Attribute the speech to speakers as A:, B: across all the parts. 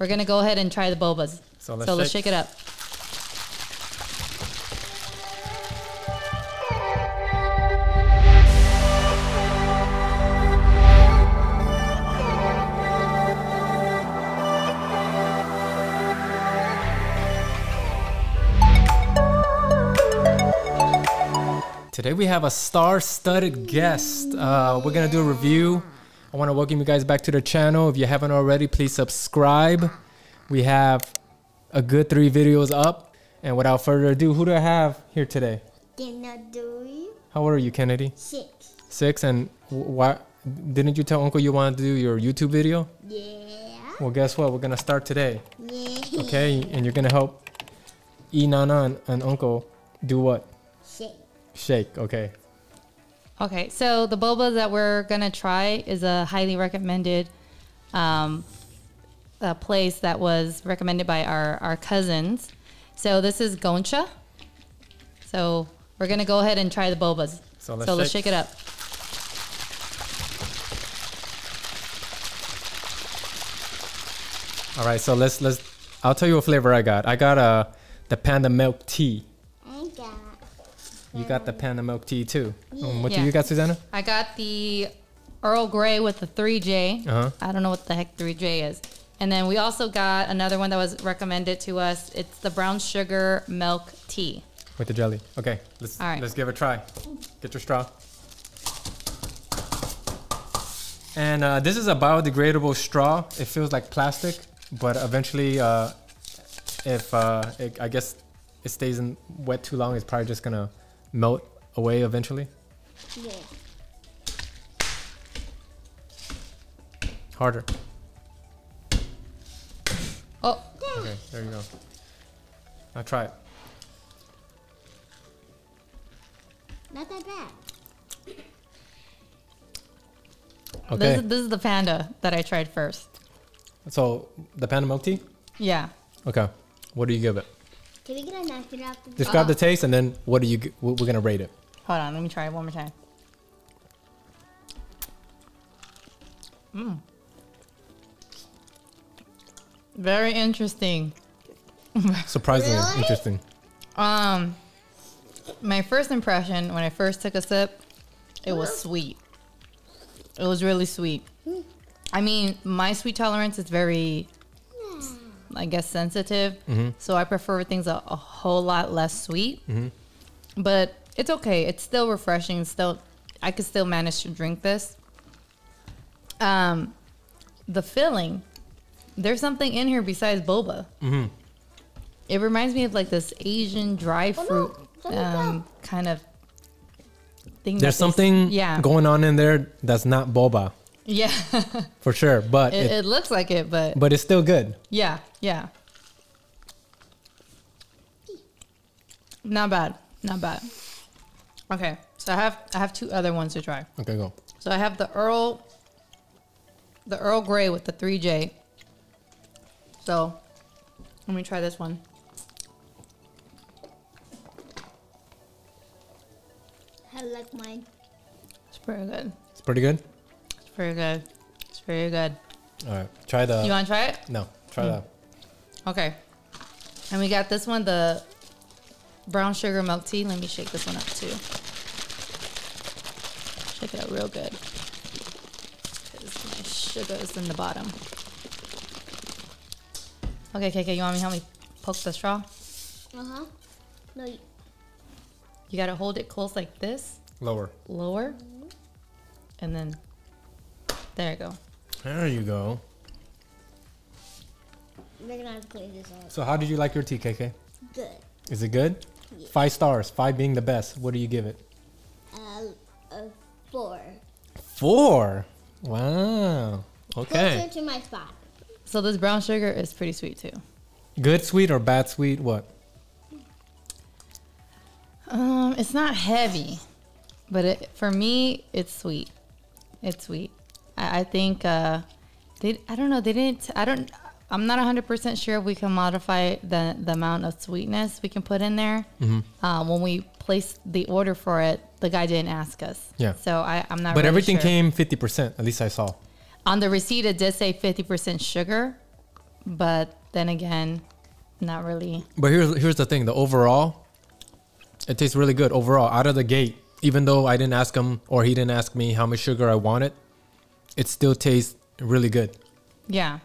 A: we're gonna go ahead and try the bobas.
B: So let's
A: so let's
B: shake.
A: shake it up.
B: Today we have a star-studded guest. Uh, we're gonna do a review. I want to welcome you guys back to the channel. If you haven't already, please subscribe. We have a good three videos up. And without further ado, who do I have here today?
C: Dinner do
B: How old are you, Kennedy?
C: six.
B: Six. And why didn't you tell Uncle you wanted to do your YouTube video?
C: Yeah.
B: Well, guess what? We're gonna start today.
C: Yeah.
B: Okay, and you're gonna help E Nana and, and Uncle do what?
C: Shake.
B: Shake. Okay.
A: Okay, so the boba that we're gonna try is a highly recommended um, a place that was recommended by our, our cousins. So this is Gong Cha. So we're gonna go ahead and try the bobas.
B: So let's
A: so let's
B: shake.
A: shake it up.
B: All right. So let's let's. I'll tell you what flavor I got. I got uh the panda milk tea. You got the panda milk tea too. Um, what do you got, Susanna?
A: I got the Earl Grey with the 3J.
B: Uh-huh.
A: I don't know what the heck 3J is. And then we also got another one that was recommended to us. It's the brown sugar milk tea.
B: With the jelly. Okay. Let's
A: All right.
B: let's give it a try. Get your straw. And uh, this is a biodegradable straw. It feels like plastic, but eventually, uh, if uh, it, I guess it stays in wet too long, it's probably just gonna melt away eventually.
C: Yeah.
B: Harder.
A: Oh,
B: Okay, there you go. Now try it.
C: Not that bad.
A: this,
B: Okay.
A: is, this is the panda that I tried first.
B: So the panda milk tea.
A: Yeah.
B: Okay. What do you give it?
C: Can we get a napkin off the
B: Describe the taste, and then what do you? We're gonna rate it.
A: Hold on, let me try it one more time. Mm. Very interesting.
B: Surprisingly
C: Really?
B: interesting.
A: Um, my first impression when I first took a sip, it was sweet. It was really sweet. I mean, my sweet tolerance is very, I guess, sensitive. So I prefer things a, a whole lot less sweet. But it's okay. It's still refreshing. Still, I could still manage to drink this. Um, the filling, there's something in here besides boba. It reminds me of like this Asian dry
C: Oh,
A: fruit
C: Let me go.
A: um, kind of thing.
B: There's something
A: yeah,
B: going on in there that's not boba
A: yeah.
B: for sure, but
A: it,
B: it,
A: it looks like it, but
B: but it's still good.
A: yeah, yeah. Not bad, not bad. Okay, so I have I have two other ones to try.
B: Okay, go.
A: So I have the Earl, the Earl Grey with the three J. So let me try this one.
C: I like mine.
A: It's pretty good.
B: It's pretty good.
A: It's pretty good. It's very good.
B: All right, try the.
A: You want to try it?
B: no, try
A: Hmm.
B: that.
A: Okay. And we got this one, the brown sugar milk tea. Let me shake this one up too. Shake it up real good. 'Cause my sugar is in the bottom. Okay, KK, you want me to help me poke the straw?
C: Uh huh. No. y-
A: You gotta hold it close like this,
B: Lower.
A: lower, and then there you go.
B: There you go.
C: We're gonna have to clean this up.
B: So how did you like your tea, KK?
C: Good.
B: Is it good? Five stars. Five being the best. What do you give it?
C: Uh, a four.
B: Four. Wow. Okay.
C: Closer to my spot.
A: So this brown sugar is pretty sweet too.
B: Good sweet or bad sweet? What?
A: Um, it's not heavy, but it, for me, it's sweet. It's sweet. I, I think uh, they. I don't know. They didn't. I don't. I'm not 100 percent sure if we can modify the the amount of sweetness we can put in there.
B: Mm-hmm.
A: Um, when we placed the order for it, the guy didn't ask us.
B: Yeah.
A: So I, I'm not.
B: But
A: really
B: everything
A: sure.
B: came 50%. At least I saw.
A: on the receipt. It did say 50 percent sugar, but then again, not really.
B: But here's here's the thing: the overall, it tastes really good overall out of the gate. Even though I didn't ask him or he didn't ask me how much sugar I wanted, it still tastes really good.
A: Yeah.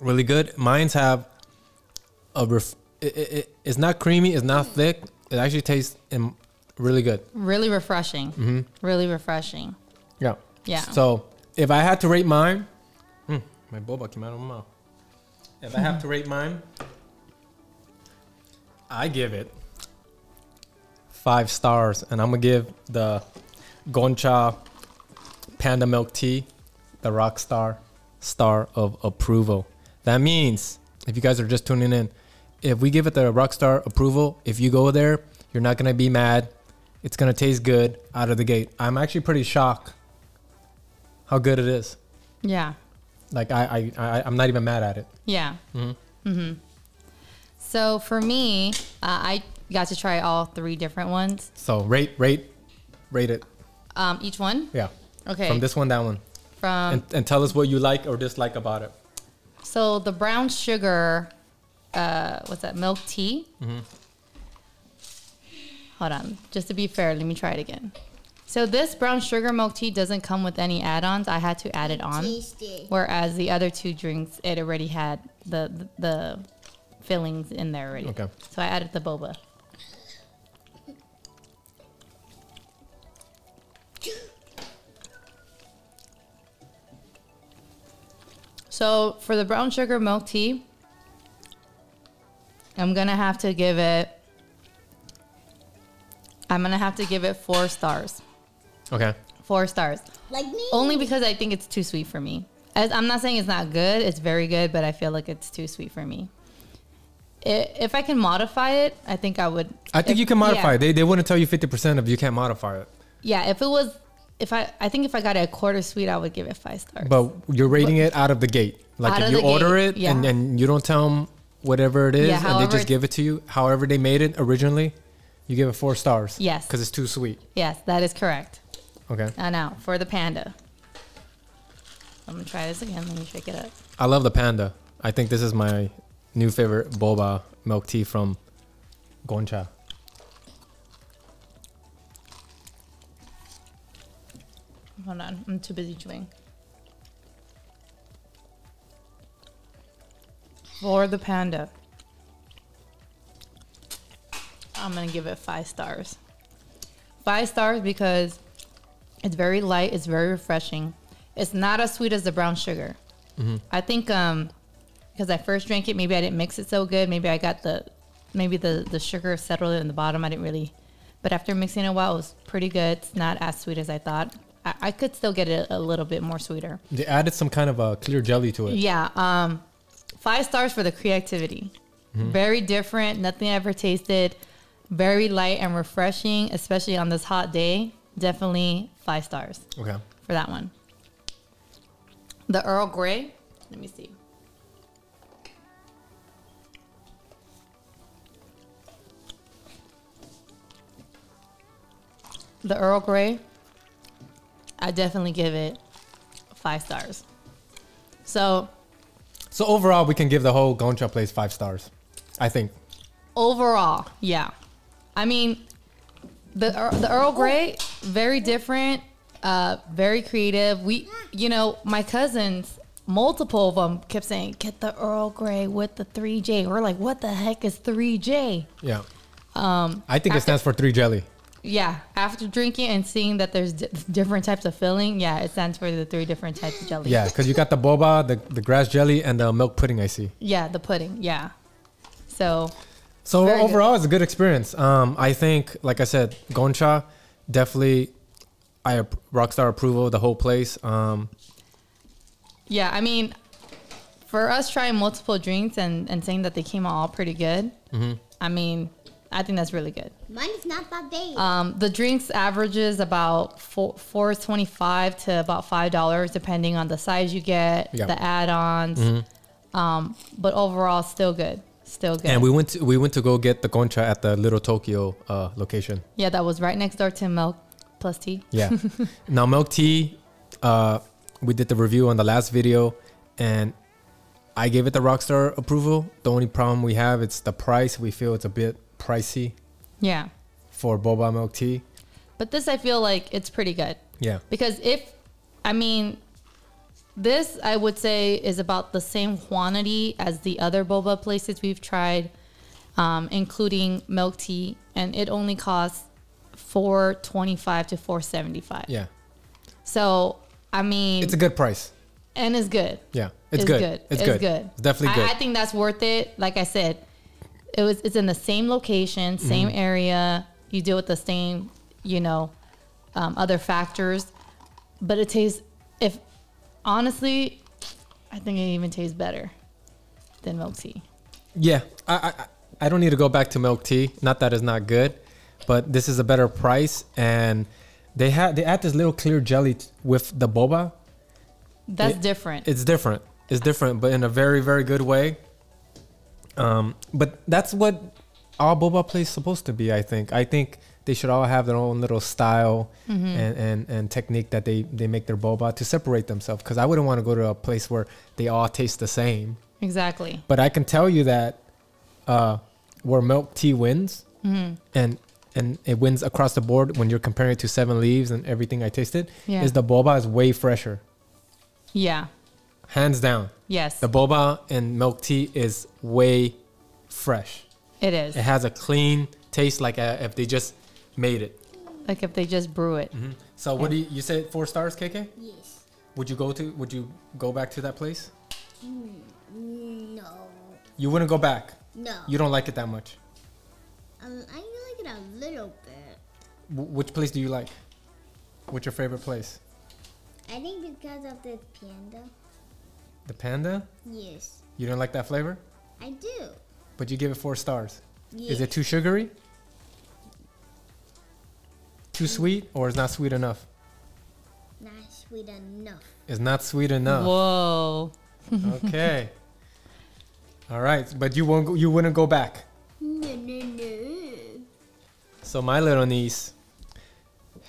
B: Really good. Mine's have a ref- it, it, it- it's not creamy, it's not thick. It actually tastes um, really good.
A: Really refreshing.
B: Mm-hmm.
A: Really refreshing.
B: Yeah.
A: Yeah.
B: So if I had to rate mine, mm, my boba came out of my mouth. If I have to rate mine, I give it five stars, and I'm gonna give the Gong Cha Panda Milk Tea the rock star star of approval. That means if you guys are just tuning in, if we give it the rock star approval, if you go there, you're not gonna be mad. It's gonna taste good out of the gate. I'm actually pretty shocked how good it is.
A: Yeah.
B: Like I, I, I I'm not even mad at it.
A: Yeah.
B: Mm
A: hmm. Mm hmm. So for me, uh, I got to try all three different ones.
B: So rate, rate, rate it.
A: Um, each one.
B: Yeah.
A: Okay.
B: From this one, that one,
A: From
B: and, and tell us what you like or dislike about it.
A: so the brown sugar, uh, what's that? Milk tea.
B: Mhm.
A: Hold on, just to be fair, let me try it again. So this brown sugar milk tea doesn't come with any add-ons. I had to add it on.
C: Tasty.
A: Whereas the other two drinks, it already had the the, the fillings in there already.
B: Okay.
A: So I added the boba. So for the brown sugar milk tea, I'm gonna have to give it. I'm gonna have to give it four stars.
B: Okay.
A: Four stars.
C: Like me.
A: Only because I think it's too sweet for me. As, I'm not saying it's not good. It's very good, but I feel like it's too sweet for me. I if I can modify it, I think I would.
B: I think
A: if-
B: you can modify
A: yeah.
B: it. They, they wouldn't tell you 50% if you can't modify it.
A: Yeah, if it was, if I, I think if I got it a quarter sweet, I would give it five stars.
B: But you're rating it out of the gate. Like if you order
A: gate,
B: it and,
A: yeah.
B: and you don't tell them whatever it is
A: Yeah,
B: and they just give it to you, however they made it originally, you give it four stars.
A: Yes.
B: Because it's too sweet.
A: yes, that is correct.
B: Okay.
A: And now for the panda. I'm gonna try this again. Let me shake it up.
B: I love the panda. I think this is my new favorite boba milk tea from Gong Cha.
A: Hold on, I'm too busy chewing. For the panda, I'm gonna give it five stars. Five stars because it's very light, it's very refreshing. It's not as sweet as the brown sugar. I think um because I first drank it, maybe I didn't mix it so good. Maybe I got the maybe the the sugar settled in the bottom. I didn't really, but after mixing it a while, it was pretty good. It's not as sweet as I thought. I, I could still get it a little bit more sweeter.
B: They added some kind of a clear jelly to it.
A: Yeah. Um, five stars for the creativity. Very different. Nothing I ever tasted. Very light and refreshing, especially on this hot day. Definitely five stars
B: Okay.
A: for that one. The Earl Grey. Let me see. The Earl Grey. I definitely give it five stars. So
B: So overall, we can give the whole Gong Cha place five stars. I think.
A: overall, yeah. I mean, the the Earl Grey very different, uh, very creative. We, you know, my cousins, multiple of them kept saying, "Get the Earl Grey with the three J." We're like, "What the heck is three J?"
B: Yeah.
A: Um,
B: I think it stands for three jelly.
A: Yeah, after drinking and seeing that there's di- different types of filling, yeah, it stands for the three different types of jelly.
B: Yeah, because you got the boba, the, the grass jelly, and the milk pudding I see.
A: yeah, the pudding. Yeah, so
B: So
A: Very good.
B: overall, it's a good experience. Um, I think, like I said, Gong Cha definitely, I rockstar approval of the whole place. Um,
A: Yeah, I mean, for us trying multiple drinks and, and saying that they came out all pretty good,
B: Mm-hmm.
A: I mean, I think that's really good.
C: Mine is not that big.
A: Um, the drinks averages about four four twenty five to about five dollars, depending on the size you get,
B: Yeah.
A: the add-ons. Um, but overall, still good, still good.
B: and we went to, we went to go get the Gong Cha at the Little Tokyo uh, location.
A: yeah, that was right next door to Milk Plus Tea.
B: Yeah. now milk tea, uh, we did the review on the last video, and I gave it the Rockstar approval. The only problem we have it's the price. We feel it's a bit pricey
A: Yeah.
B: for boba milk tea.
A: But this, I feel like it's pretty good.
B: Yeah.
A: Because if, I mean, this I would say is about the same quantity as the other boba places we've tried, um, including milk tea, and it only costs four twenty five to four seventy five.
B: Yeah.
A: So I mean,
B: It's a good price.
A: and it's good.
B: Yeah. It's, good. It's, good. It's definitely good.
A: I, I think that's worth it. Like I said, it was it's in the same location, same
B: Mm-hmm.
A: area. You deal with the same, you know, um, other factors, but it tastes. If honestly, I think it even tastes better than milk tea.
B: Yeah, I, I I don't need to go back to milk tea. Not that it's not good, but this is a better price, and they had they add this little clear jelly t- with the boba.
A: That's
B: It-
A: different.
B: It's different. It's different, but in a very very good way. Um, but that's what all boba places supposed to be. I think. I think they should all have their own little style
A: Mm-hmm.
B: and, and and technique that they they make their boba to separate themselves. Because I wouldn't want to go to a place where they all taste the same.
A: exactly.
B: But I can tell you that uh, where milk tea wins,
A: Mm-hmm.
B: and and it wins across the board when you're comparing it to Seven Leaves and everything I tasted,
A: Yeah.
B: is the boba is way fresher,
A: Yeah.
B: Hands down.
A: Yes.
B: The boba and milk tea is way fresh.
A: it is.
B: It has a clean taste, like uh, if they just made it.
A: Like if they just brew it.
B: So what do you, you said? Four stars, KK?
C: Yes.
B: Would you go to? Would you go back to that place?
C: No.
B: You wouldn't go back.
C: No.
B: You don't like it that much.
C: Um, I like it a little bit.
B: W- which place do you like? What's your favorite place?
C: I think because of the panda.
B: The panda?
C: Yes.
B: You don't like that flavor,
C: I do.
B: but you give it four stars.
C: Yes.
B: Is it too sugary? Too sweet, or is not sweet enough?
C: not sweet enough?
B: It's not sweet enough.
A: Whoa.
B: Okay. All right, but you won't. Go, you wouldn't go back.
C: No, no, no.
B: So my little niece,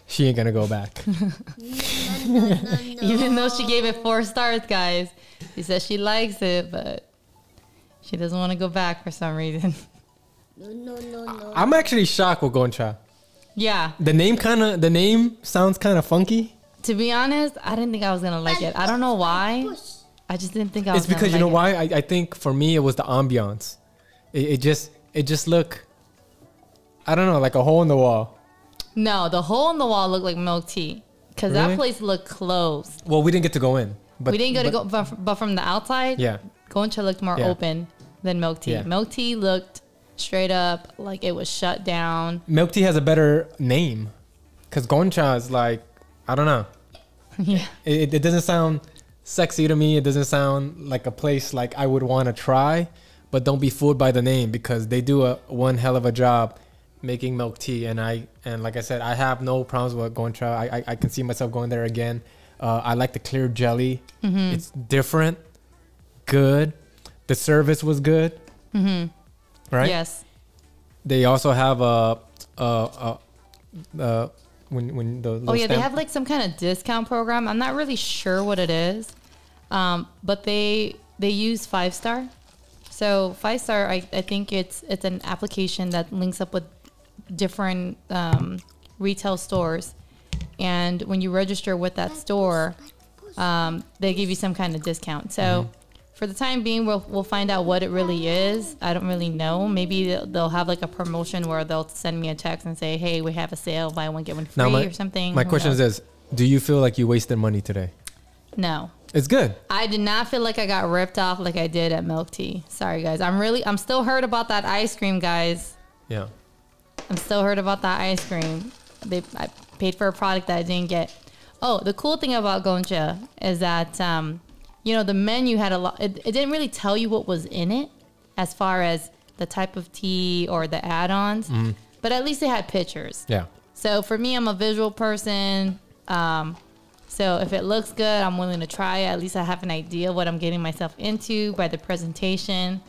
B: she ain't gonna go back.
C: no, no, no, no.
A: Even though she gave it four stars, guys, she says she likes it, but she doesn't want to go back for some reason.
C: No, no, no, no.
B: I'm actually shocked with Gong Cha.
A: yeah,
B: The name kind of. The name sounds kind of funky.
A: to be honest, I didn't think I was gonna like it. I don't know why. I just didn't think I was. Going to.
B: It's because
A: gonna
B: you know
A: like
B: why? I, I think for me it was the ambiance. It, it just it just look. I don't know, like a hole in the wall.
A: No, the hole in the wall looked like milk tea because
B: Really?
A: that place looked closed.
B: Well, we didn't get to go in, but
A: we didn't get to go, but, but from the outside,
B: Yeah,
A: Gong Cha looked more
B: Yeah.
A: open than milk tea.
B: Yeah.
A: Milk tea looked straight up like it was shut down.
B: milk tea has a better name, because Gong Cha is like I don't know.
A: yeah,
B: It, it doesn't sound sexy to me. It doesn't sound like a place like I would want to try. But don't be fooled by the name because they do a one hell of a job making milk tea. And I and like I said, I have no problems with Gong Cha. I I, I can see myself going there again. Uh, I like the clear jelly.
A: Mm-hmm.
B: It's different, good. The service was good.
A: Mm-hmm.
B: Right.
A: yes,
B: They also have a a, a, a when when the
A: Oh yeah, they have like some kind of discount program. I'm not really sure what it is, um, but they they use Five Star. So Five Star, I, I think it's it's an application that links up with different um, retail stores, and when you register with that store, um, they give you some kind of discount. So. For the time being, we'll, we'll find out what it really is. I don't really know. Maybe they'll, they'll have like a promotion where they'll send me a text and say, "Hey, we have a sale, buy one get one free"
B: Now my,
A: or something.
B: My
A: Who
B: question
A: knows?
B: is this: Do you feel like you wasted money today?
A: no.
B: It's good.
A: I did not feel like I got ripped off like I did at Milk Tea. Sorry, guys. I'm really, I'm still hurt about that ice cream, guys.
B: Yeah.
A: I'm still hurt about that ice cream. They, I paid for a product that I didn't get. Oh, the cool thing about Gong Cha is that, um, you know, the menu had a lot. It, it didn't really tell you what was in it, as far as the type of tea or the add-ons. But at least they had pictures.
B: Yeah.
A: So for me, I'm a visual person. Um, so if it looks good, I'm willing to try it. At least I have an idea what I'm getting myself into by the presentation.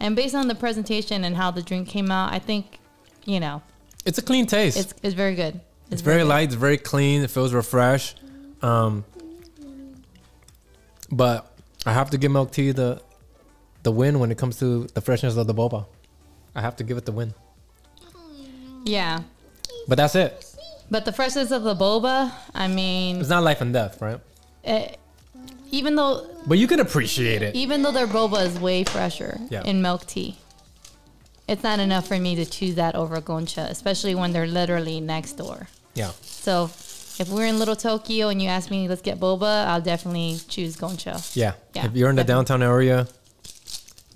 A: And based on the presentation and how the drink came out, I think, you know,
B: It's a clean taste.
A: it's, it's very good.
B: It's very
A: good.
B: light. It's very clean. It feels refreshed. Um, but I have to give milk tea the the win when it comes to the freshness of the boba. I have to give it the win.
A: Yeah.
B: But that's it.
A: But the freshness of the boba, I mean,
B: It's not life and death, right?
A: eh, even though
B: But you can appreciate it.
A: even though their boba is way fresher
B: Yeah.
A: in milk tea, it's not enough for me to choose that over Gong Cha, especially when they're literally next door.
B: Yeah.
A: So if we're in Little Tokyo and you ask me, let's get boba, I'll definitely choose Gong Cha.
B: Yeah.
A: Yeah,
B: if you're in the
A: definitely.
B: downtown area,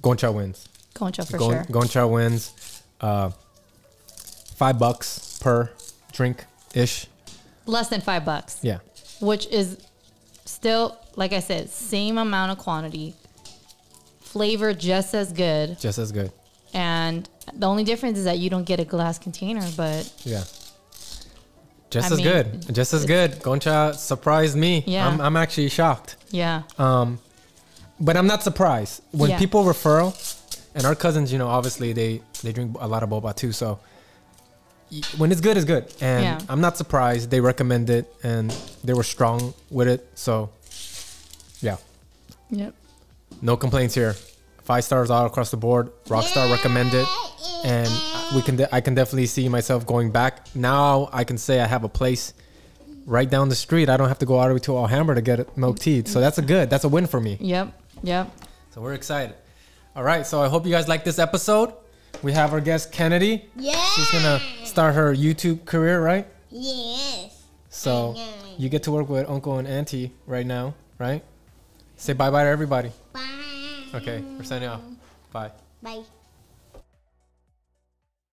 B: Gong Cha wins.
A: Gong Cha for
B: Gon-
A: sure.
B: Gong Cha wins. Uh, five bucks per drink ish.
A: Less than five bucks,
B: Yeah.
A: which is still, like I said, same amount of quantity, flavor just as good,
B: Just as good.
A: And the only difference is that you don't get a glass container, but
B: Yeah. Just
A: I
B: as
A: mean,
B: good. Just as good. Gong Cha surprised me.
A: Yeah.
B: I'm, I'm actually shocked.
A: yeah,
B: Um, but I'm not surprised when
A: Yeah.
B: people refer, and our cousins, you know, obviously they they drink a lot of boba too. So when it's good, it's good, and
A: Yeah.
B: I'm not surprised they recommend it and they were strong with it. So yeah,
A: yep.
B: no complaints here. Five stars all across the board. Rockstar recommended, and we can de- I can definitely see myself going back. Now I can say I have a place right down the street. I don't have to go all the way to Alhambra to get milk tea. So that's a good. That's a win for me.
A: Yep. Yep.
B: So we're excited. All right, so I hope you guys like this episode. We have our guest Kennedy.
C: Yeah.
B: She's gonna start her YouTube career, right?
C: Yes.
B: So you get to work with Uncle and Auntie right now, right? Say bye bye to everybody.
C: Bye.
B: Okay, we're signing off. Bye.
C: Bye.